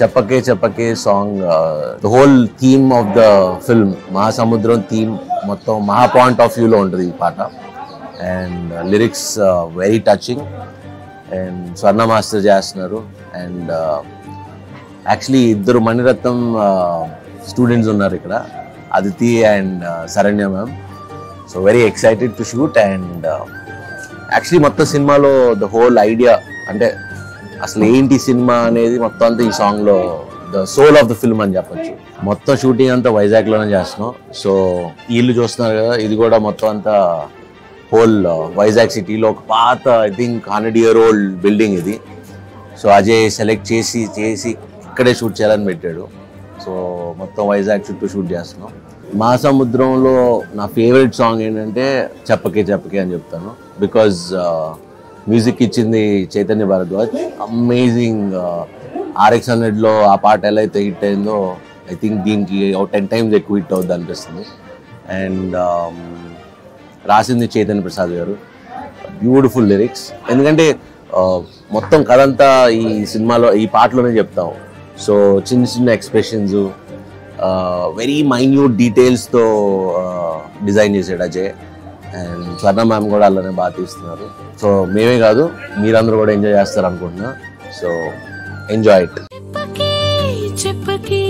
చెప్పకే చెప్పకే song the whole theme of the film Mahasamudram theme మొత్తం మహా పాయింట్ ఆఫ్ వ్యూలో ఉంటుంది ఈ పాట. And lyrics very touching and Swarna master చేస్తున్నారు. అండ్ యాక్చువల్లీ uh, ఇద్దరు మణిరత్నం uh, స్టూడెంట్స్ ఉన్నారు ఇక్కడ. Aditi and Saranya ma'am so very excited to shoot and actually మొత్తం సినిమాలో ద హోల్ ఐడియా అంటే అసలు ఏంటి సినిమా అనేది మొత్తం అంతా ఈ సాంగ్లో the soul of the film అని చెప్పొచ్చు. మొత్తం షూటింగ్ అంతా వైజాగ్లోనే చేస్తున్నాం. సో వీళ్ళు చూస్తున్నారు కదా ఇది కూడా మొత్తం అంతా హోల్ వైజాగ్ సిటీలో ఒక పాత I think hundred year old building ఇది. సో అజయ్ సెలెక్ట్ చేసి చేసి ఇక్కడే షూట్ చేయాలని పెట్టాడు. సో మొత్తం వైజాగ్ చుట్టూ షూట్ చేస్తున్నాం. మా సముద్రంలో నా ఫేవరెట్ సాంగ్ ఏంటంటే చెప్పకే చెప్పకే అని చెప్తాను. బికాజ్ మ్యూజిక్ ఇచ్చింది Chaitanya Bharadwaj amazing RX uh, హండ్రెడ్లో ఆ పాట ఎలా అయితే హిట్ అయిందో ఐ థింక్ దీనికి టెన్ టైమ్స్ ఎక్కువ హిట్ అవుద్ది అనిపిస్తుంది. అండ్ um, రాసింది చైతన్య ప్రసాద్ గారు. బ్యూటిఫుల్ లిరిక్స్ ఎందుకంటే uh, మొత్తం కథ అంతా ఈ సినిమాలో ఈ పాటలోనే చెప్తాం. సో చిన్న చిన్న ఎక్స్ప్రెషన్స్ వెరీ మైన్యూట్ డీటెయిల్స్తో డిజైన్ చేసాడు అజయ్. అండ్ స్వర్ణ మ్యామ్ కూడా అలానే బాగా తీస్తున్నారు. సో మేమే కాదు మీరందరూ కూడా ఎంజాయ్ చేస్తారు అనుకుంటున్నా సో ఎంజాయ్ ఇట్ చెప్పకి